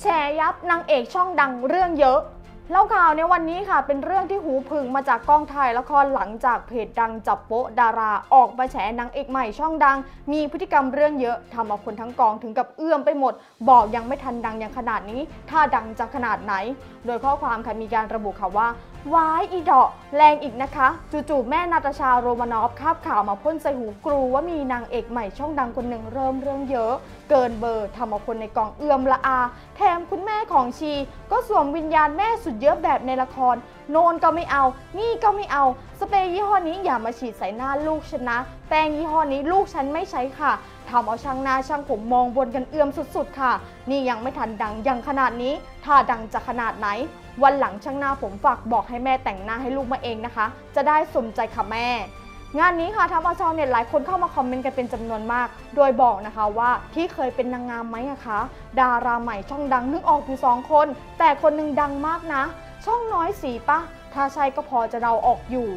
แชร์ยับนางเอกช่องดังเรื่องเยอะ เล่าข่าวในวันนี้ค่ะ เป็นเรื่องที่หูพึงมาจากกองถ่ายละครหลังจากเพจดังจับโป๊ะดาราออกมาแฉนางเอกใหม่ช่องดัง มีพฤติกรรมเรื่องเยอะทำเอาคนทั้งกองถึงกับเอื้อมไปหมด บอกยังไม่ทันดังอย่างขนาดนี้ ถ้าดังจะขนาดไหน โดยข้อความค่ะมีการระบุค่ะว่าวายอีดอกแรงอีกนะคะ จู่ๆแม่นาตาชาโรมานอฟคาบข่าวมาพ่นใส่หูกรูว่ามีนางเอกใหม่ช่องดังคนหนึ่งเริ่มเรื่องเยอะ เกินเบอร์ทำเอาคนในกองเอื้อมละอา แถมคุณแม่ของชี ก็สวมวิญญาณแม่สุดเยอะแบบในละคร โนนก็ไม่เอา นี่ก็ไม่เอา สเปรย์ยี่ห้อนี้อย่ามาฉีดใส่หน้าลูกฉันนะ แป้งยี่ห้อนี้ลูกฉันไม่ใช้ค่ะทำเอาช่างหน้าช่างผมมองบนกันเอื้อมสุดๆ ค่ะ นี่ยังไม่ทันดังยังขนาดนี้ ถ้าดังจะขนาดไหน วันหลังช่างหน้าผมฝากบอกให้แม่แต่งหน้าให้ลูกมาเองนะคะ จะได้สมใจค่ะแม่ งานนี้ค่ะทำเอาชาวเน็ตหลายคนเข้ามาคอมเมนต์กันเป็นจำนวนมาก โดยบอกนะคะว่าที่เคยเป็นนางงามไหมอะคะ ดาราใหม่ช่องดังนึกออกอยู่สองคน แต่คนหนึงดังมากนะ ช่องน้อยสีปะถ้าใช่ก็พอจะเดาออกอยู่